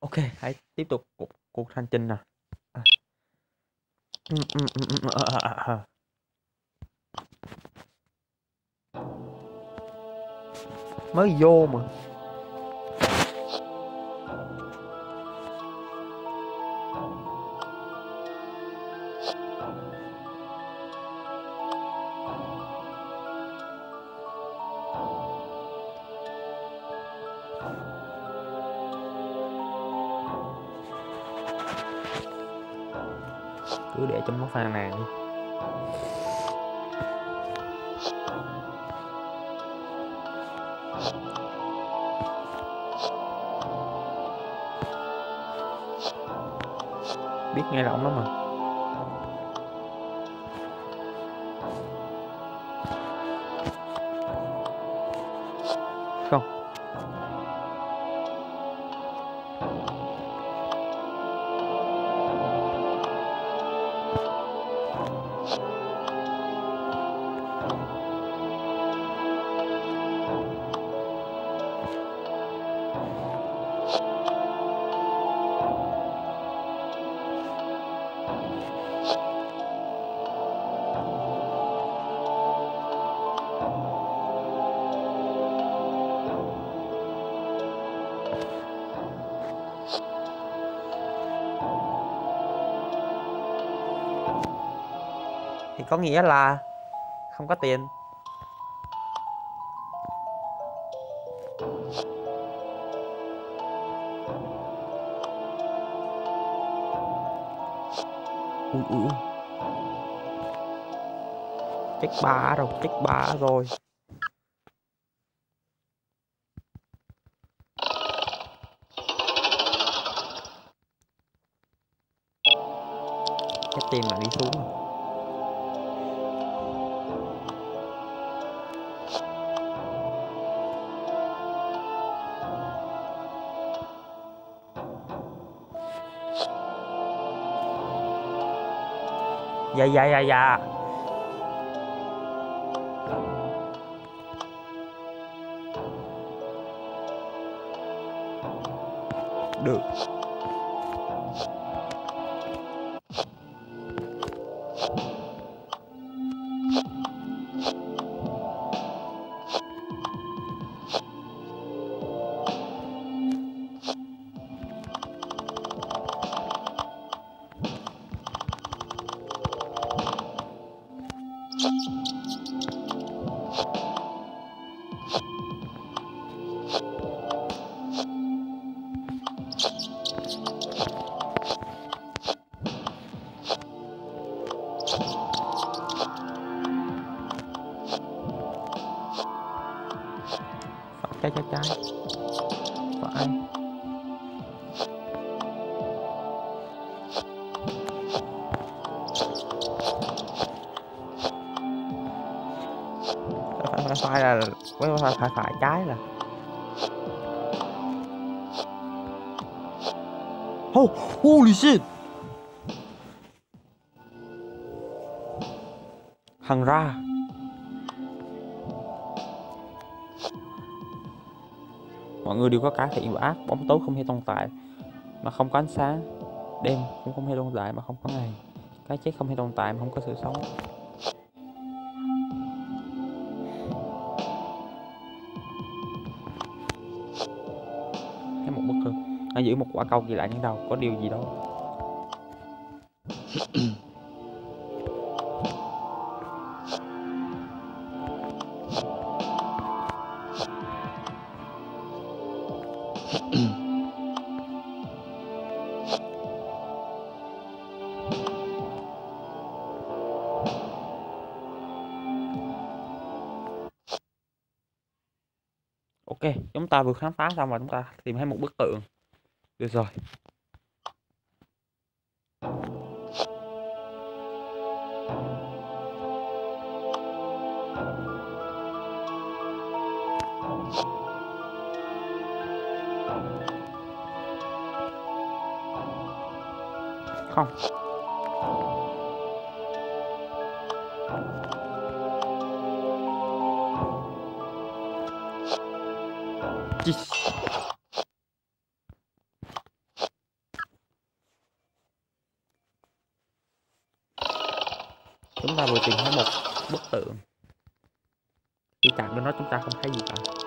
Ok, hãy tiếp tục cuộc, cuộc hành trình nào. À. Ừ, ừ, ừ, ờ, ờ, ờ, Mới vô mà. Cứ để trong nó pha này đi. Biết nghe rộng lắm mà. Có nghĩa là không có tiền. Ui, ui. Check ba rồi, check ba rồi. Dạ dạ dạ dạ. Được. Phải phải là phải phải phải phải trái là. Oh, holy shit. Hằng ra. Mọi người đều có cái thiện và ác, bóng tối không hề tồn tại mà không có ánh sáng, đêm cũng không hề tồn tại mà không có ngày, cái chết không hề tồn tại mà không có sự sống. Nó giữ một quả cầu ghi lại những đầu, có điều gì đâu. Ok, chúng ta vừa khám phá xong rồi chúng ta tìm thấy một bức tượng. Được rồi. Không. Chì. Ta vừa tìm thấy một bức tượng. Khi chạm lên nó, chúng ta không thấy gì cả.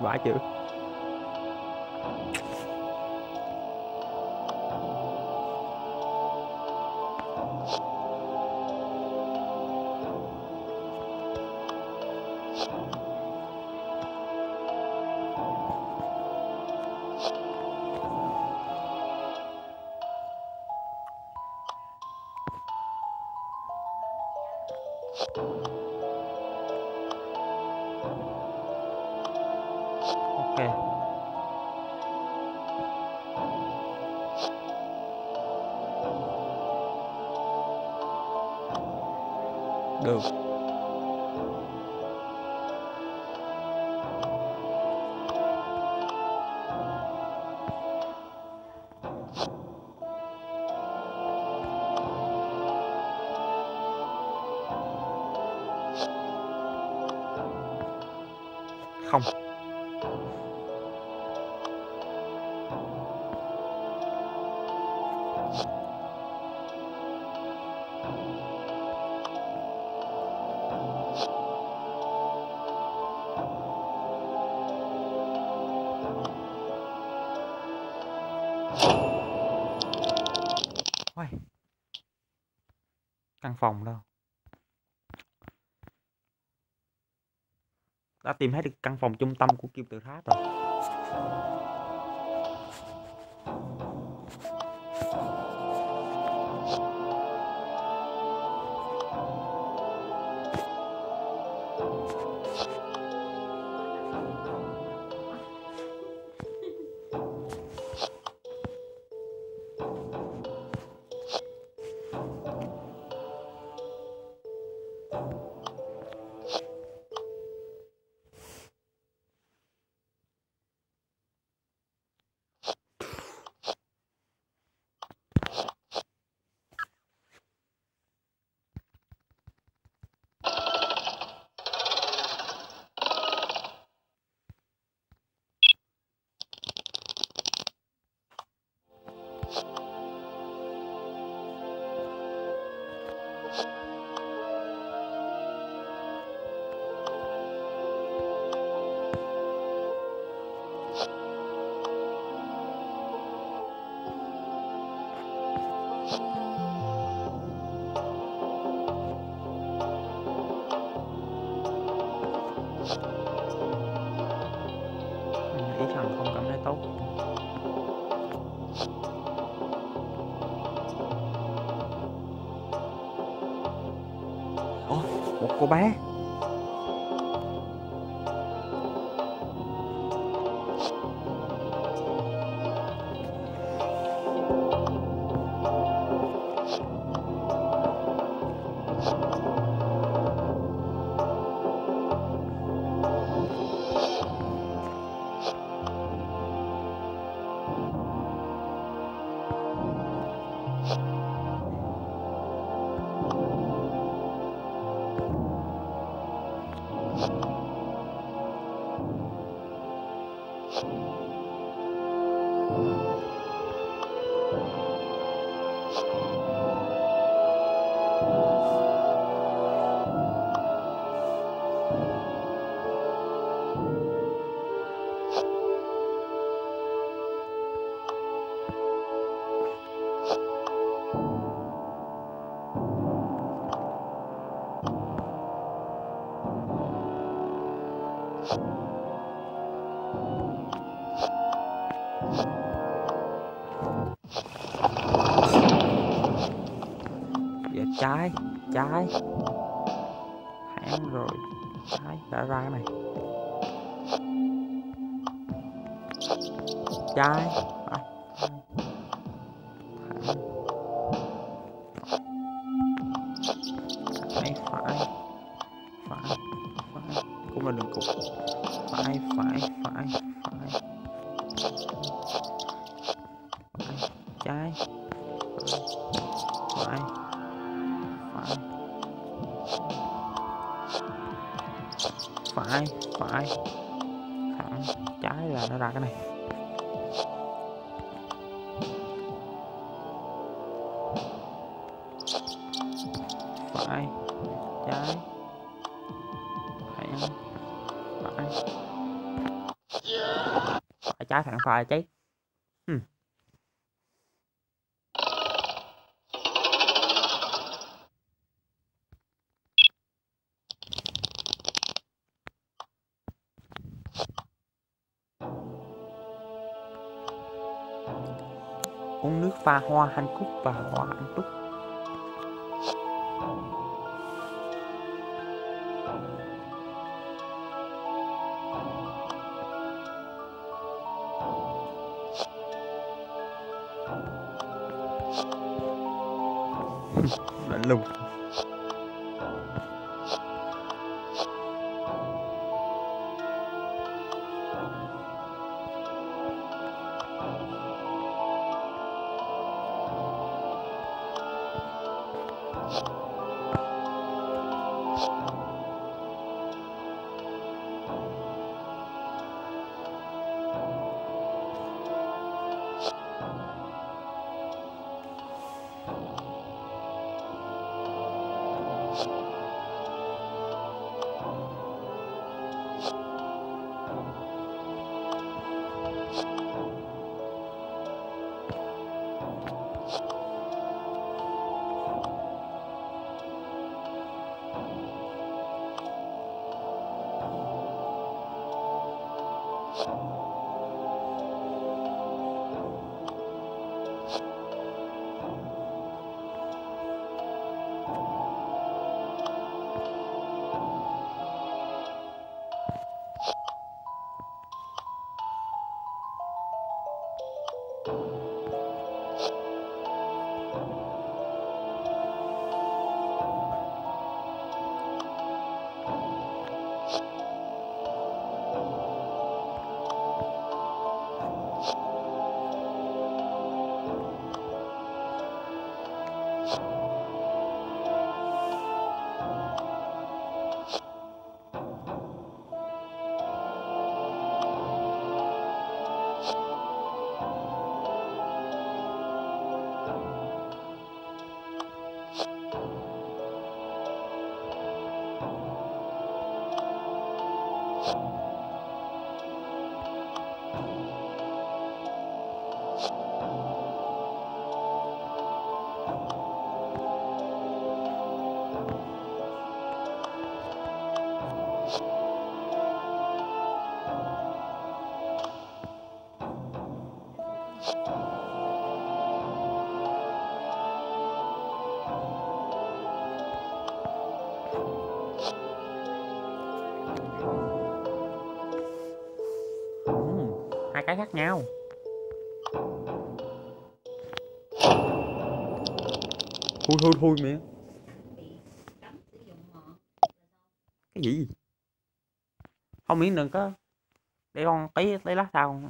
Vãi chữ. Không? Căn phòng đâu? Đã tìm thấy được căn phòng trung tâm của kim tự tháp rồi. Một cô bé. trái trái. Hãng rồi. Trái, đã ra cái này. Trái. Phải. Phải phải. Phải phải. Cũng là đường cục phải phải phải. Phải. Trái. Phải. Phải. Phải phải. Thẳng. Trái là nó ra cái này. Phải. Trái. Phải. Phải. Phải trái thẳng phải chết uống nước pha hoa hạnh cúc và hoa hạnh túc Hai cái khác nhau. Thui thui thui mẹ. Cái gì? Không miễn đừng có để con tí tí lát sau.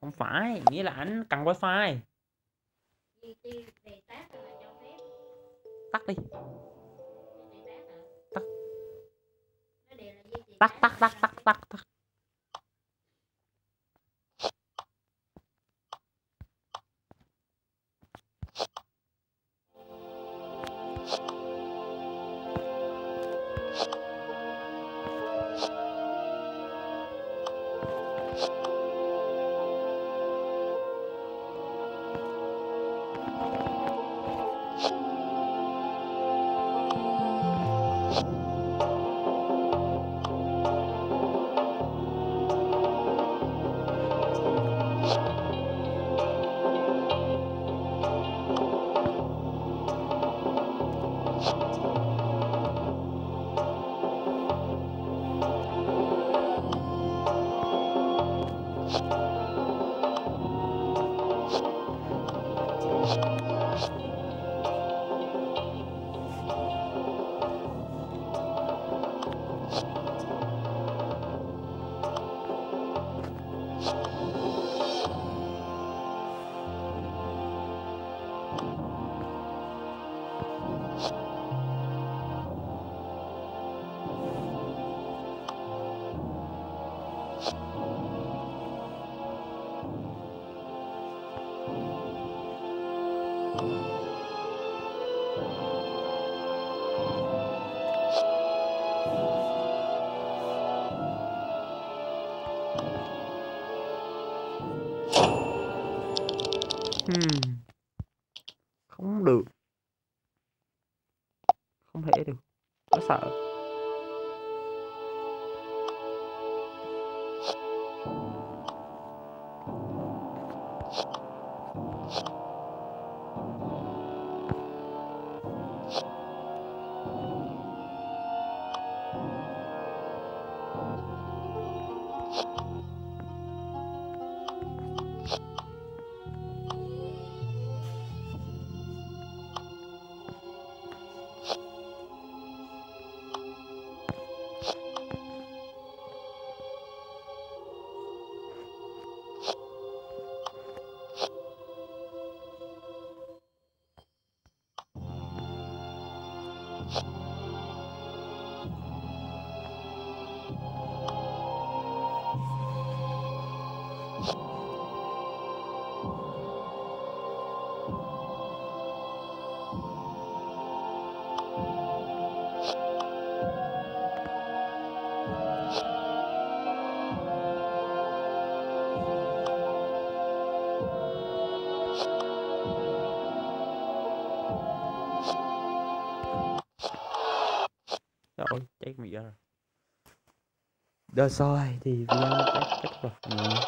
Không phải nghĩa là ảnh cần wifi. Tắt đi tắt tắt tắt tắt Hmm. Không được. Không thể được. nó sợ. Trời ơi, ra rồi. Được rồi, thì video kết kết thúc rồi.